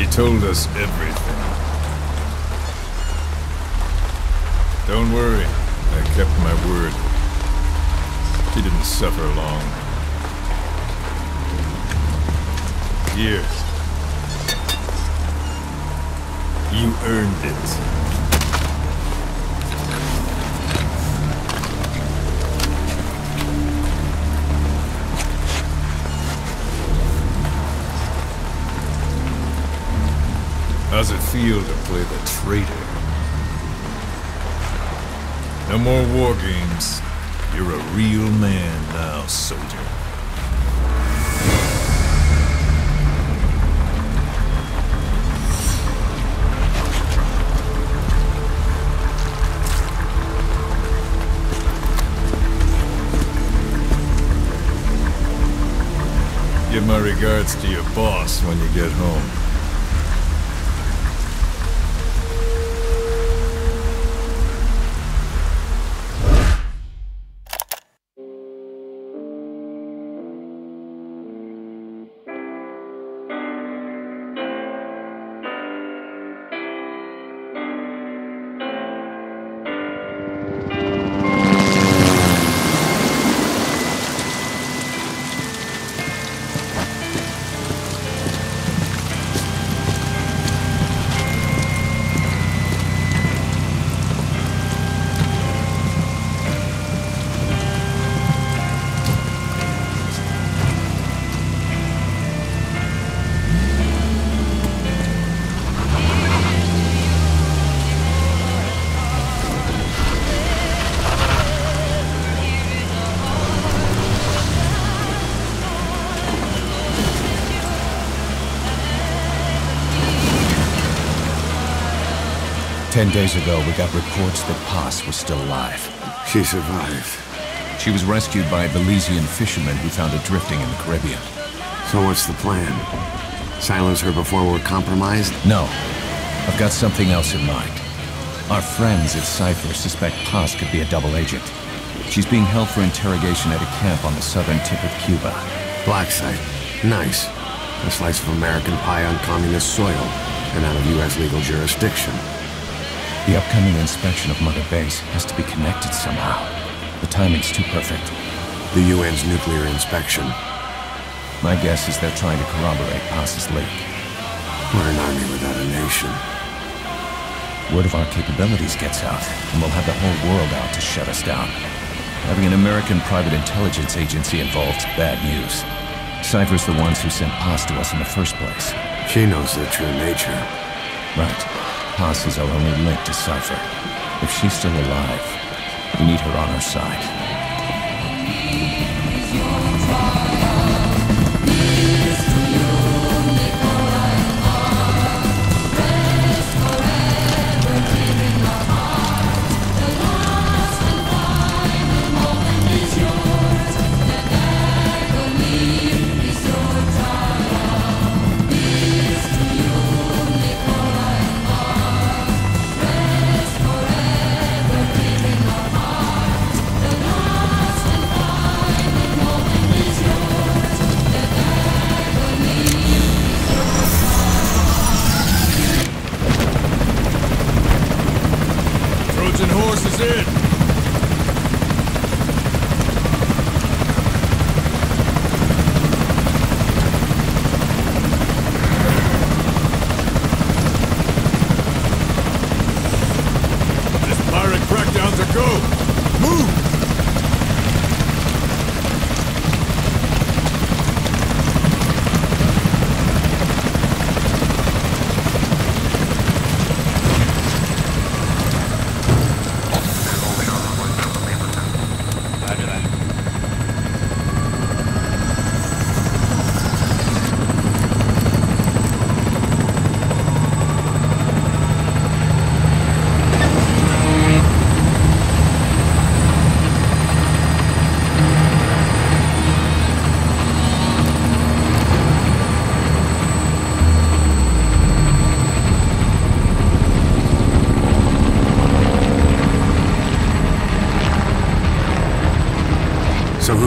She told us everything. Don't worry, I kept my word. He didn't suffer long. Here. You earned it. How's it feel to play the traitor? No more war games. You're a real man now, soldier. Give my regards to your boss when you get home. Ten days ago, we got reports that Paz was still alive. She survived. She was rescued by a Belizean fisherman who found her drifting in the Caribbean. So what's the plan? Silence her before we're compromised? No. I've got something else in mind. Our friends at Cipher suspect Paz could be a double agent. She's being held for interrogation at a camp on the southern tip of Cuba. Black site. Nice. A slice of American pie on communist soil, and out of U.S. legal jurisdiction. The upcoming inspection of Mother Base has to be connected somehow. The timing's too perfect. The UN's nuclear inspection. My guess is they're trying to corroborate Paz's leak. We're an army without a nation. Word of our capabilities gets out, and we'll have the whole world out to shut us down. Having an American private intelligence agency involved's bad news. Cipher's the ones who sent Paz to us in the first place. She knows their true nature. Right. Is our only link to Cipher. If she's still alive, we need her on our side.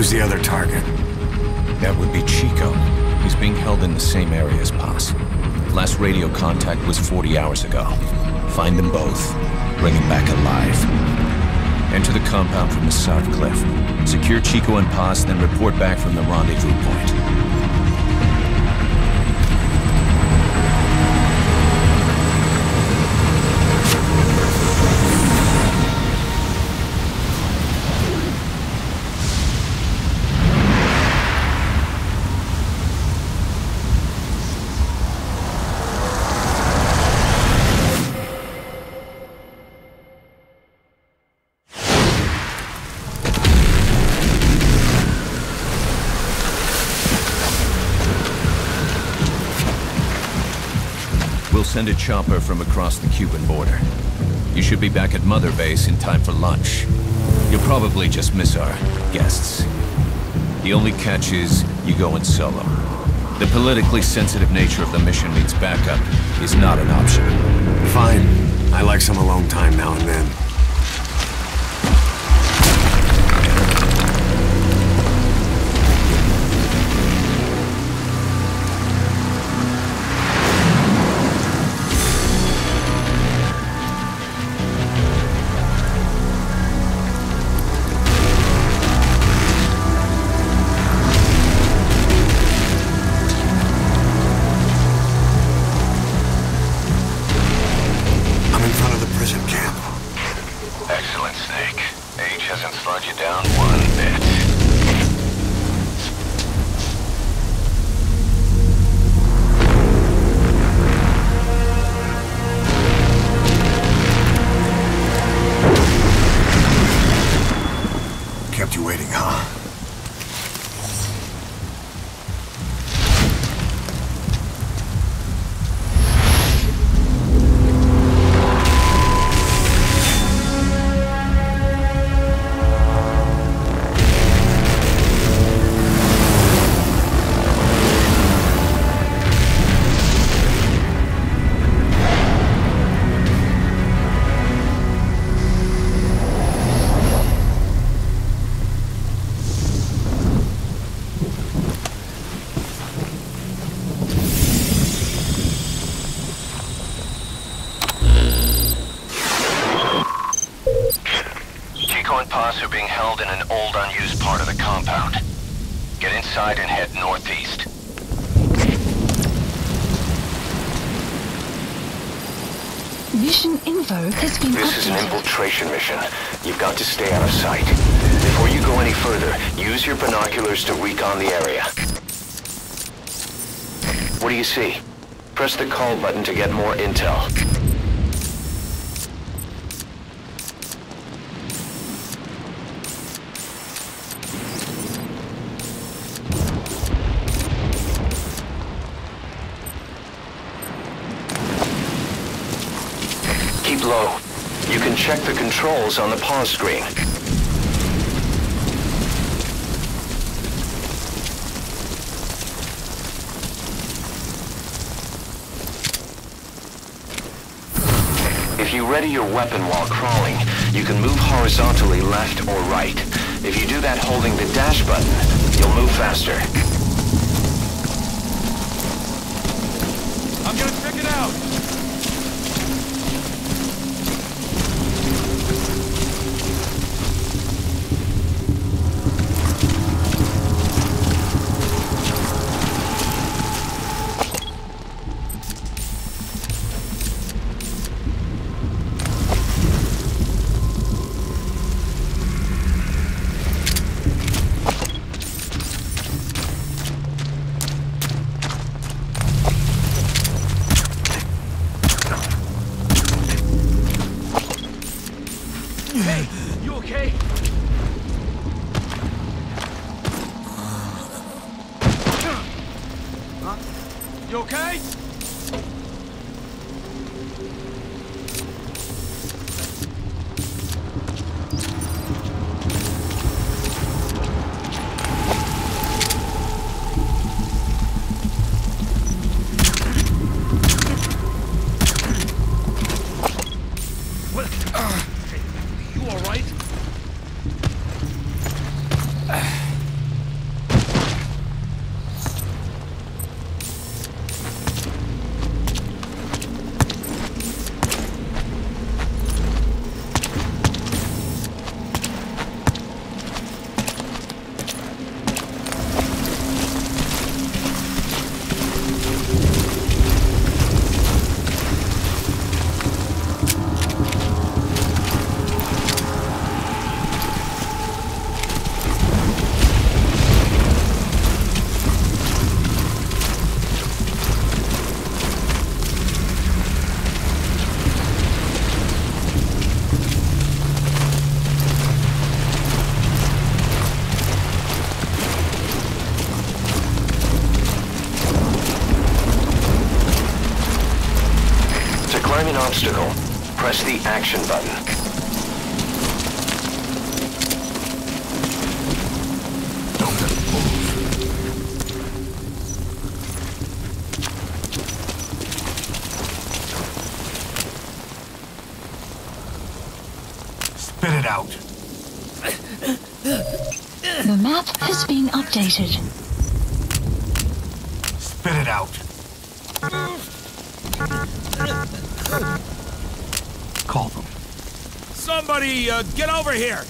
Who's the other target? That would be Chico. He's being held in the same area as Paz. Last radio contact was 40 hours ago. Find them both. Bring him back alive. Enter the compound from the south cliff. Secure Chico and Paz, then report back from the rendezvous point. Send a chopper from across the Cuban border. You should be back at Mother Base in time for lunch. You'll probably just miss our guests. The only catch is you go in solo. The politically sensitive nature of the mission means backup is not an option. Fine. I like some alone time now and then. Inside and head northeast. Mission info has been This is an infiltration mission. You've got to stay out of sight. Before you go any further, use your binoculars to recon the area. What do you see? Press the call button to get more intel. Keep low. You can check the controls on the pause screen. If you ready your weapon while crawling, you can move horizontally left or right. If you do that holding the dash button, you'll move faster. Huh? You okay? The action button. Don't move. Spit it out. The map has been updated. Spit it out. Call them. Somebody, uh, get over here!